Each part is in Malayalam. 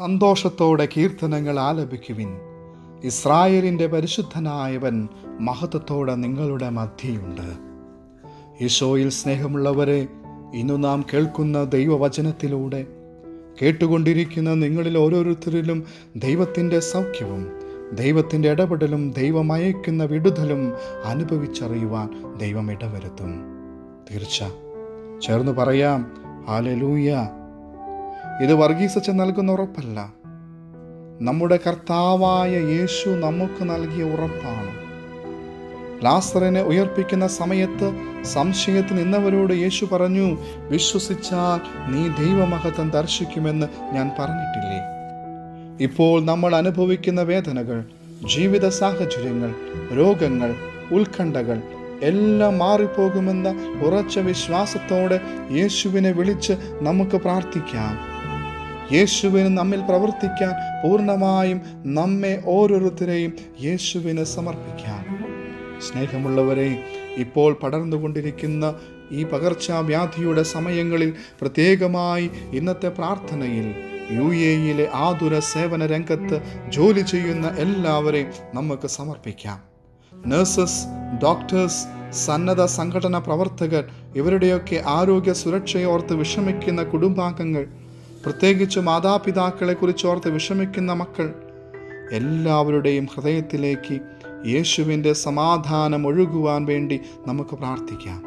സന്തോഷത്തോടെ കീർത്തനങ്ങൾ ആലപിക്കുവിൻ. ഇസ്രായേലിന്റെ പരിശുദ്ധനായവൻ മഹത്വത്തോടെ നിങ്ങളുടെ മധ്യയുണ്ട്. ഈശോയിൽ സ്നേഹമുള്ളവരെ ഇന്നു നാം കേൾക്കുന്ന ദൈവവചനത്തിലൂടെ കേട്ടുകൊണ്ടിരിക്കുന്ന നിങ്ങളിൽ ഓരോരുത്തരിലും ദൈവത്തിന്റെ സൗഖ്യവും ദൈവത്തിന്റെ ഇടപെടലും ദൈവമയക്കുന്ന വിടുതലും അനുഭവിച്ചറിയുവാൻ ദൈവം ഇടവരുത്തും. തീർച്ച. ചേർന്ന് പറയാം ഹാലലൂയ ഇത് വർഗീസച്ച നൽകുന്ന ഉറപ്പല്ല. നമ്മുടെ കർത്താവായ യേശു നമുക്ക് നൽകിയ ഉറപ്പാണ്. ലാസറിനെ ഉയർപ്പിക്കുന്ന സമയത്ത് സംശയത്തിൽ നിന്നവരോട് യേശു പറഞ്ഞു വിശ്വസിച്ചാൽ നീ ദൈവമഹത്വം ദർശിക്കുമെന്ന് ഞാൻ പറഞ്ഞിട്ടില്ലേ? ഇപ്പോൾ നമ്മൾ അനുഭവിക്കുന്ന വേദനകൾ ജീവിത സാഹചര്യങ്ങൾ രോഗങ്ങൾ ഉത്കണ്ഠകൾ എല്ലാം മാറിപ്പോകുമെന്ന ഉറച്ച വിശ്വാസത്തോടെ യേശുവിനെ വിളിച്ച് നമുക്ക് പ്രാർത്ഥിക്കാം. യേശുവിന് നമ്മിൽ പ്രവർത്തിക്കാൻ പൂർണമായും നമ്മെ ഓരോരുത്തരെയും യേശുവിന് സമർപ്പിക്കാം സ്നേഹമുള്ളവരെ ഇപ്പോൾ പടർന്നുകൊണ്ടിരിക്കുന്ന ഈ പകർച്ചവ്യാധിയുടെ സമയങ്ങളിൽ പ്രത്യേകമായി ഇന്നത്തെ പ്രാർത്ഥനയിൽ യു എയിലെ ആതുര സേവന രംഗത്ത് ജോലി ചെയ്യുന്ന എല്ലാവരെയും നമുക്ക് സമർപ്പിക്കാം. നഴ്സസ് ഡോക്ടേഴ്സ് സന്നദ്ധ സംഘടന പ്രവർത്തകർ ഇവരുടെയൊക്കെ ആരോഗ്യ സുരക്ഷയോർത്ത് വിഷമിക്കുന്ന കുടുംബാംഗങ്ങൾ പ്രത്യേകിച്ച് മാതാപിതാക്കളെ കുറിച്ചോർത്ത് വിഷമിക്കുന്ന മക്കൾ എല്ലാവരുടെയും ഹൃദയത്തിലേക്ക് യേശുവിന്റെ സമാധാനം ഒഴുകുവാൻ വേണ്ടി നമുക്ക് പ്രാർത്ഥിക്കാം.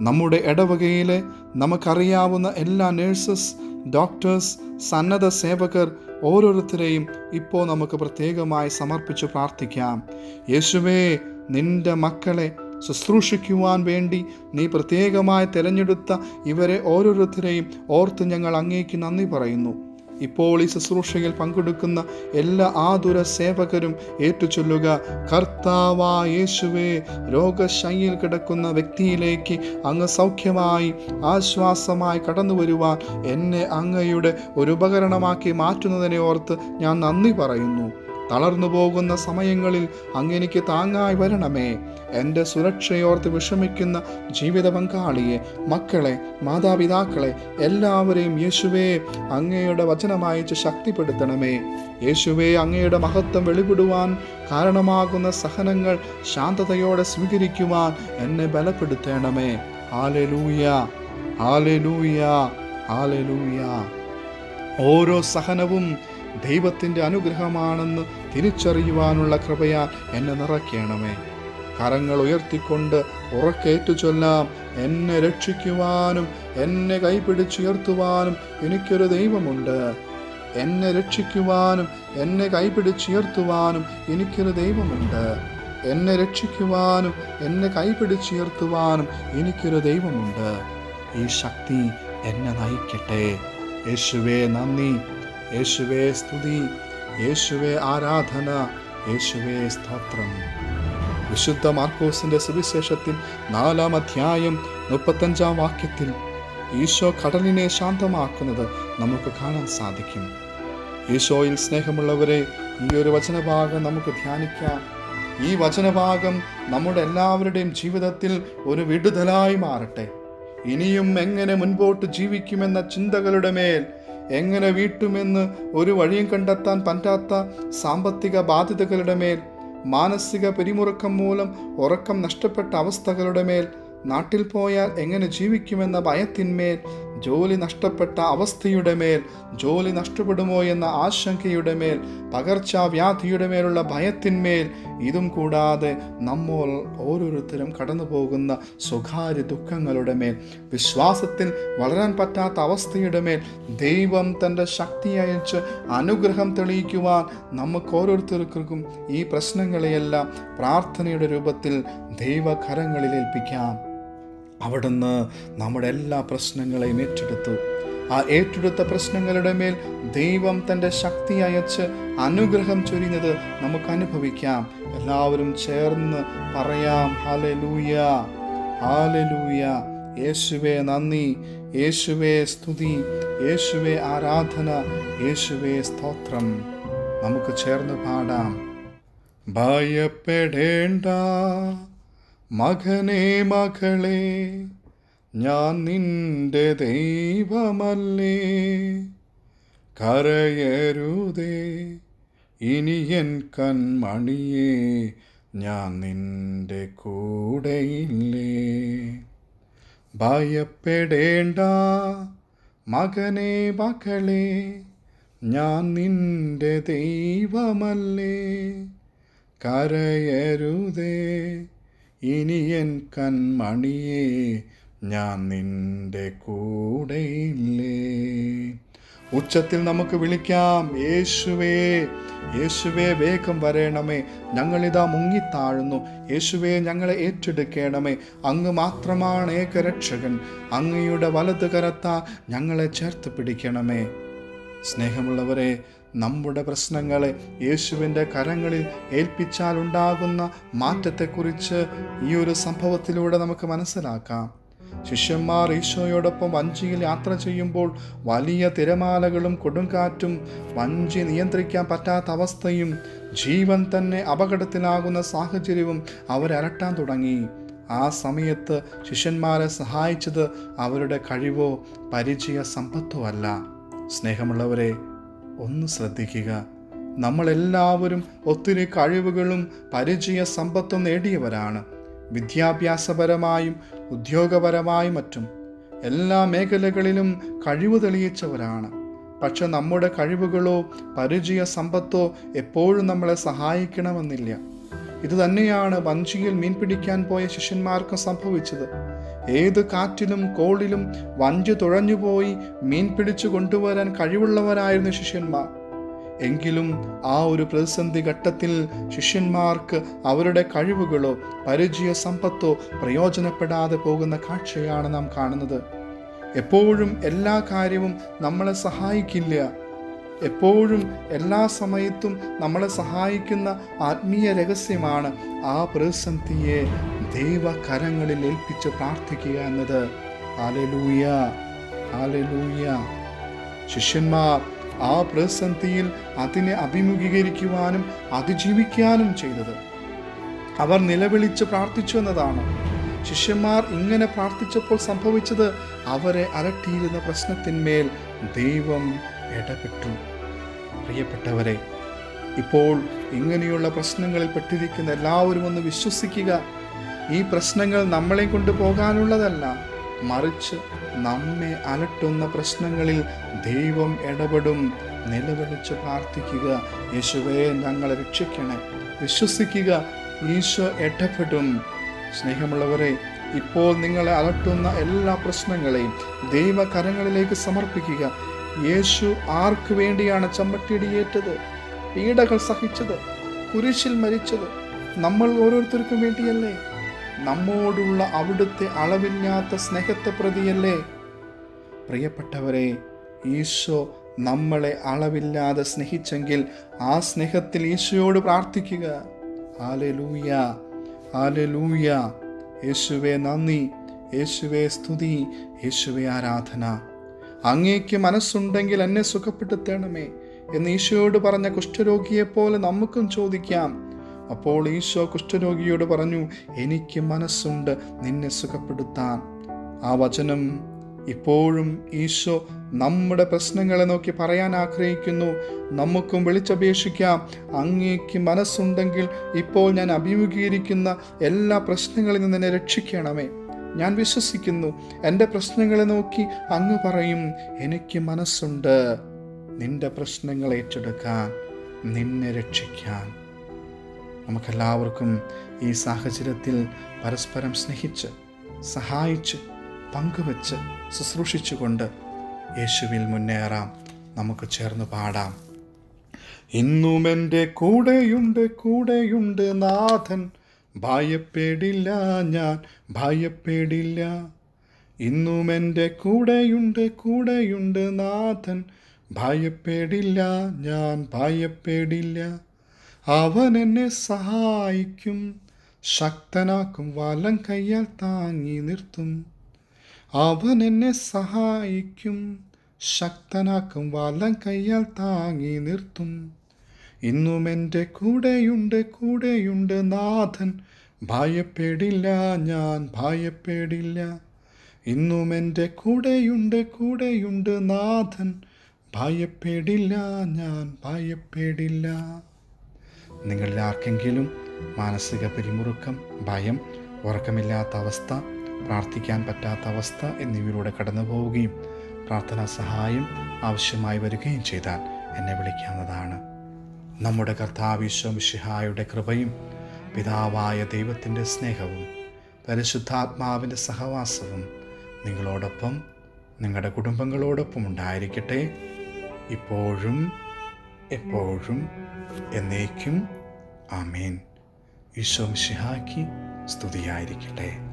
നമ്മുടെ ഇടവകയിലെ നമുക്കറിയാവുന്ന എല്ലാ നേഴ്സസ് ഡോക്ടേഴ്സ് സന്നദ്ധ സേവകർ ഓരോരുത്തരെയും ഇപ്പോൾ നമുക്ക് പ്രത്യേകമായി സമർപ്പിച്ച് പ്രാർത്ഥിക്കാം. യേശുവേ നിന്റെ മക്കളെ ശുശ്രൂഷിക്കുവാൻ വേണ്ടി നീ പ്രത്യേകമായി തിരഞ്ഞെടുത്ത ഇവരെ ഓരോരുത്തരെയും ഓർത്ത് ഞങ്ങൾ അങ്ങേക്ക് നന്ദി പറയുന്നു. ഇപ്പോൾ ഈ ശുശ്രൂഷയിൽ പങ്കെടുക്കുന്ന എല്ലാ ആതുര സേവകരും ഏറ്റുചൊല്ലുക കർത്താവാ യേശുവേ രോഗശൈലിയിൽ കിടക്കുന്ന വ്യക്തിയിലേക്ക് അങ്ങ് സൗഖ്യമായി ആശ്വാസമായി കടന്നു വരുവാൻ എന്നെ അങ്ങയുടെ ഒരു ഉപകരണമാക്കി മാറ്റുന്നതിനെ ഓർത്ത് ഞാൻ നന്ദി പറയുന്നു. തളർന്നു പോകുന്ന സമയങ്ങളിൽ അങ്ങെനിക്ക് താങ്ങായി വരണമേ. എന്റെ സുരക്ഷയോർത്ത് വിഷമിക്കുന്ന ജീവിത പങ്കാളിയെ മക്കളെ മാതാപിതാക്കളെ എല്ലാവരെയും യേശുവേ അങ്ങയുടെ വചനമയച്ച് ശക്തിപ്പെടുത്തണമേ. യേശുവേ അങ്ങയുടെ മഹത്വം വെളിപ്പെടുവാൻ കാരണമാകുന്ന സഹനങ്ങൾ ശാന്തതയോടെ സ്വീകരിക്കുവാൻ എന്നെ ബലപ്പെടുത്തണമേ. ആലലൂയ ആലലൂയ ആലലൂയ ഓരോ സഹനവും ദൈവത്തിന്റെ അനുഗ്രഹമാണെന്ന് തിരിച്ചറിയുവാനുള്ള കൃപയാൽ എന്നെ നിറയ്ക്കണമേ. കരങ്ങൾ ഉയർത്തിക്കൊണ്ട് ഉറക്കേറ്റു ചൊല്ലാം എന്നെ രക്ഷിക്കുവാനും എന്നെ കൈപിടിച്ചുയർത്തുവാനും എനിക്കൊരു ദൈവമുണ്ട്. എന്നെ രക്ഷിക്കുവാനും എന്നെ കൈപിടിച്ചുയർത്തുവാനും എനിക്കൊരു ദൈവമുണ്ട്. എന്നെ രക്ഷിക്കുവാനും എന്നെ കൈപിടിച്ചുയർത്തുവാനും എനിക്കൊരു ദൈവമുണ്ട്. ഈ ശക്തി എന്നെ നയിക്കട്ടെ. യേശുവേ നന്ദി. യേശുവേ സ്തുതി. യേശുവേ ആരാധന. യേശുവേ സ്തോത്രം. വിശുദ്ധ മാർക്കോസിന്റെ സുവിശേഷത്തിൽ നാലാം അധ്യായം മുപ്പത്തഞ്ചാം വാക്യത്തിൽ ഈശോ കടലിനെ ശാന്തമാക്കുന്നത് നമുക്ക് കാണാൻ സാധിക്കും. ഈശോയിൽ സ്നേഹമുള്ളവരെ ഈ ഒരു വചനഭാഗം നമുക്ക് ധ്യാനിക്കാം. ഈ വചനഭാഗം നമ്മുടെ എല്ലാവരുടെയും ജീവിതത്തിൽ ഒരു വിടുതലായി മാറട്ടെ. ഇനിയും എങ്ങനെ മുൻപോട്ട് ജീവിക്കുമെന്ന ചിന്തകളുടെ മേൽ എങ്ങനെ വീട്ടുമെന്ന് ഒരു വഴിയും കണ്ടെത്താൻ പറ്റാത്ത സാമ്പത്തിക ബാധ്യതകളുടെ മേൽ മാനസിക പിരിമുറുക്കം മൂലം ഉറക്കം നഷ്ടപ്പെട്ട അവസ്ഥകളുടെ മേൽ നാട്ടിൽ പോയാൽ എങ്ങനെ ജീവിക്കുമെന്ന ഭയത്തിന്മേൽ ജോലി നഷ്ടപ്പെട്ട അവസ്ഥയുടെ മേൽ ജോലി നഷ്ടപ്പെടുമോ എന്ന ആശങ്കയുടെ മേൽ പകർച്ചവ്യാധിയുടെ മേലുള്ള ഭയത്തിന്മേൽ ഇതും കൂടാതെ നമ്മൾ ഓരോരുത്തരും കടന്നു പോകുന്ന സ്വകാര്യ ദുഃഖങ്ങളുടെ മേൽ വിശ്വാസത്തിൽ വളരാൻ പറ്റാത്ത അവസ്ഥയുടെ മേൽ ദൈവം തന്റെ ശക്തി അയച്ച് അനുഗ്രഹം തെളിയിക്കുവാൻ നമുക്ക് ഓരോരുത്തർക്കും ഈ പ്രശ്നങ്ങളെയെല്ലാം പ്രാർത്ഥനയുടെ രൂപത്തിൽ ദൈവകരങ്ങളിൽ ഏൽപ്പിക്കാം. അവിടുന്ന് നമ്മുടെ എല്ലാ പ്രശ്നങ്ങളെയും ഏറ്റെടുത്തു. ആ ഏറ്റെടുത്ത പ്രശ്നങ്ങളുടെ മേൽ ദൈവം തന്റെ ശക്തി അയച്ച് അനുഗ്രഹം ചൊരിഞ്ഞത് നമുക്ക് അനുഭവിക്കാം. എല്ലാവരും ചേർന്ന് പറയാം ഹാലലൂയ ഹാലലൂയ യേശുവേ നന്ദി. യേശുവേ സ്തുതി. യേശുവേ ആരാധന. യേശുവേ സ്തോത്രം. നമുക്ക് ചേർന്ന് പാടാം. ഭയപ്പെടേണ്ട മകനെ മകളെ ഞാൻ നിന്റെ ദൈവമല്ലേ. കരയരുതേ ഇനി എൻ കൺമണിയേ ഞാൻ നിന്റെ കൂടെയില്ലേ. ഭയപ്പെടേണ്ട മകനെ മകളെ ഞാൻ നിന്റെ ദൈവമല്ലേ. കരയരുതേ ഇനി എൻ കൺമണിയേ ഞാൻ നിന്റെ കൂടെയില്ലേ? ഉച്ചത്തിൽ നമുക്ക് വിളിക്കാം യേശുവേ യേശുവേ വേഗം വരേണമേ. ഞങ്ങളിതാ മുങ്ങിത്താഴുന്നു. യേശുവേ ഞങ്ങളെ ഏറ്റെടുക്കണമേ. അങ്ങ് മാത്രമാണ് ഏകരക്ഷകൻ. അങ്ങയുടെ വലത് കരത്താ ഞങ്ങളെ ചേർത്ത് പിടിക്കണമേ. സ്നേഹമുള്ളവരെ നമ്മുടെ പ്രശ്നങ്ങളെ യേശുവിന്റെ കരങ്ങളിൽ ഏൽപ്പിച്ചാൽ ഉണ്ടാകുന്ന മാറ്റത്തെക്കുറിച്ച് ഈ ഒരു സംഭവത്തിലൂടെ നമുക്ക് മനസ്സിലാക്കാം. ശിഷ്യന്മാർ ഈശോയോടൊപ്പം വഞ്ചിയിൽ യാത്ര ചെയ്യുമ്പോൾ വലിയ തിരമാലകളും കൊടുങ്കാറ്റും വഞ്ചി നിയന്ത്രിക്കാൻ പറ്റാത്ത അവസ്ഥയും ജീവൻ തന്നെ അപകടത്തിലാകുന്ന സാഹചര്യവും അവരെ അലട്ടാൻ തുടങ്ങി. ആ സമയത്ത് ശിഷ്യന്മാരെ സഹായിച്ചത് അവരുടെ കഴിവോ പരിചയ സമ്പത്തോ അല്ല. സ്നേഹമുള്ളവരെ ഒന്ന് ശ്രദ്ധിക്കുക. നമ്മളെല്ലാവരും ഒത്തിരി കഴിവുകളും പരിചയ സമ്പത്തും നേടിയവരാണ്. വിദ്യാഭ്യാസപരമായും ഉദ്യോഗപരമായും മറ്റും. എല്ലാ മേഖലകളിലും കഴിവ് തെളിയിച്ചവരാണ്. പക്ഷെ നമ്മുടെ കഴിവുകളോ പരിചയ സമ്പത്തോ എപ്പോഴും നമ്മളെ സഹായിക്കണമെന്നില്ല. ഇത് തന്നെയാണ് വഞ്ചിയിൽ മീൻ പിടിക്കാൻ പോയ ശിഷ്യന്മാർക്ക് സംഭവിച്ചത്. ഏത് കാറ്റിലും കോളിലും വഞ്ചി തുഴഞ്ഞുപോയി മീൻ പിടിച്ചു കൊണ്ടുവരാൻ കഴിവുള്ളവരായിരുന്നു ശിഷ്യന്മാർ. എങ്കിലും ആ ഒരു പ്രതിസന്ധി ഘട്ടത്തിൽ ശിഷ്യന്മാർക്ക് അവരുടെ കഴിവുകളോ പരിചയ സമ്പത്തോ പ്രയോജനപ്പെടാതെ പോകുന്ന കാഴ്ചയാണ് നാം കാണുന്നത്. എപ്പോഴും എല്ലാ കാര്യവും നമ്മളെ സഹായിക്കില്ല. എപ്പോഴും എല്ലാ സമയത്തും നമ്മളെ സഹായിക്കുന്ന ആത്മീയ രഹസ്യമാണ് ആ പ്രതിസന്ധിയെ ദൈവകരങ്ങളിൽ ഏൽപ്പിച്ച് പ്രാർത്ഥിക്കുക എന്നത്. ആലലൂയ ആലലൂയ ശിഷ്യന്മാർ ആ പ്രതിസന്ധിയിൽ അതിനെ അഭിമുഖീകരിക്കുവാനും അതിജീവിക്കാനും ചെയ്തത്. അവർ നിലവിളിച്ച് പ്രാർത്ഥിച്ചു എന്നതാണ്. ശിഷ്യന്മാർ ഇങ്ങനെ പ്രാർത്ഥിച്ചപ്പോൾ സംഭവിച്ചത് അവരെ അലട്ടിയിരുന്ന പ്രശ്നത്തിന്മേൽ ദൈവം ഇടപെട്ടു. പ്രിയപ്പെട്ടവരെ ഇപ്പോൾ ഇങ്ങനെയുള്ള പ്രശ്നങ്ങളിൽ പെട്ടിരിക്കുന്ന എല്ലാവരും ഒന്ന് വിശ്വസിക്കുക. ഈ പ്രശ്നങ്ങൾ നമ്മളെ കൊണ്ട് പോകാനുള്ളതല്ല മറിച്ച് നമ്മെ അലട്ടുന്ന പ്രശ്നങ്ങളിൽ ദൈവം ഇടപെടും. നിലവിളിച്ച് പ്രാർത്ഥിക്കുക. യേശുവേ ഞങ്ങളെ രക്ഷിക്കണേ. വിശ്വസിക്കുക. ഈശോ ഇടപെടും. സ്നേഹമുള്ളവരെ ഇപ്പോൾ നിങ്ങളെ അലട്ടുന്ന എല്ലാ പ്രശ്നങ്ങളെയും ദൈവകരങ്ങളിലേക്ക് സമർപ്പിക്കുക. യേശു ആർക്കു വേണ്ടിയാണ് ചമ്മട്ടിടിയേറ്റത് പീഡകൾ സഹിച്ചത് കുരിശിൽ മരിച്ചത് നമ്മൾ ഓരോരുത്തർക്കും വേണ്ടിയല്ലേ? നമ്മോടുള്ള അവിടുത്തെ അളവില്ലാത്ത സ്നേഹത്തെ പ്രതിയല്ലേ? പ്രിയപ്പെട്ടവരെ ഈശോ നമ്മളെ അളവില്ലാതെ സ്നേഹിച്ചെങ്കിൽ ആ സ്നേഹത്തിൽ ഈശോയോട് പ്രാർത്ഥിക്കുക. ആലലൂയ ആലലൂയ യേശുവേ നന്ദി യേശുവേ സ്തുതി യേശുവേ ആരാധന. അങ്ങേക്ക് മനസ്സുണ്ടെങ്കിൽ എന്നെ സുഖപ്പെടുത്തണമേ എന്ന് ഈശോയോട് പറഞ്ഞ കുഷ്ഠരോഗിയെപ്പോലെ നമുക്കും ചോദിക്കാം. അപ്പോൾ ഈശോ കുഷ്ഠരോഗിയോട് പറഞ്ഞു എനിക്ക് മനസ്സുണ്ട് നിന്നെ സുഖപ്പെടുത്താൻ. ആ വചനം ഇപ്പോഴും ഈശോ നമ്മുടെ പ്രശ്നങ്ങളെ നോക്കി പറയാൻ ആഗ്രഹിക്കുന്നു. നമുക്കും വിളിച്ചപേക്ഷിക്കാം അങ്ങേക്ക് മനസ്സുണ്ടെങ്കിൽ ഇപ്പോൾ ഞാൻ അഭിമുഖീകരിക്കുന്ന എല്ലാ പ്രശ്നങ്ങളിൽ നിന്ന് എന്നെ രക്ഷിക്കണമേ. ഞാൻ വിശ്വസിക്കുന്നു. എന്റെ പ്രശ്നങ്ങളെ നോക്കി അങ്ങ് പറയും എനിക്ക് മനസ്സുണ്ട്. നിന്റെ പ്രശ്നങ്ങൾ ഏറ്റെടുക്കാൻ നിന്നെ രക്ഷിക്കാൻ. നമുക്കെല്ലാവർക്കും ഈ സാഹചര്യത്തിൽ പരസ്പരം സ്നേഹിച്ച് സഹായിച്ച് പങ്കുവച്ച് ശുശ്രൂഷിച്ചുകൊണ്ട് യേശുവിൽ മുന്നേറാം. നമുക്ക് ചേർന്ന് പാടാം. ഇന്നും എന്റെ കൂടെയുണ്ട് കൂടെയുണ്ട് നാഥൻ. ഭയപ്പെടില്ല ഞാൻ ഭയപ്പെടില്ല. ഇന്നും എന്റെ കൂടെയുണ്ട് കൂടെയുണ്ട് നാഥൻ. ഭയപ്പെടില്ല ഞാൻ ഭയപ്പെടില്ല. അവൻ എന്നെ സഹായിക്കും ശക്തനാക്കും വലം കയ്യാൽ താങ്ങി നിർത്തും. അവൻ എന്നെ സഹായിക്കും ശക്തനാക്കും വലം കയ്യാൽ താങ്ങി നിർത്തും. ഇന്നും എന്റെ കൂടെയുണ്ട് കൂടെയുണ്ട് നാഥൻ. ഭയപ്പെടില്ല ഞാൻ ഭയപ്പെടില്ല. ഇന്നും എന്റെ കൂടെയുണ്ട് കൂടെയുണ്ട് നാഥൻ. ഭയപ്പെടില്ല ഞാൻ ഭയപ്പെടില്ല. നിങ്ങളിൽ ആർക്കെങ്കിലും മാനസിക പിരിമുറുക്കം ഭയം ഉറക്കമില്ലാത്ത അവസ്ഥ പ്രാർത്ഥിക്കാൻ പറ്റാത്ത അവസ്ഥ എന്നിവയിലൂടെ കടന്നു പോവുകയും പ്രാർത്ഥനാ സഹായം ആവശ്യമായി വരികയും ചെയ്താൽ എന്നെ വിളിക്കാവുന്നതാണ്. നമ്മുടെ കർത്താവിശ്വമിഷിഹായുടെ കൃപയും പിതാവായ ദൈവത്തിന്റെ സ്നേഹവും പരിശുദ്ധാത്മാവിന്റെ സഹവാസവും നിങ്ങളോടൊപ്പം നിങ്ങളുടെ കുടുംബങ്ങളോടൊപ്പം ഉണ്ടായിരിക്കട്ടെ. ഇപ്പോഴും എപ്പോഴും എന്നേക്കും. ആമേൻ. ഈശോ മിശിഹാക്കി സ്തുതിയായിരിക്കട്ടെ.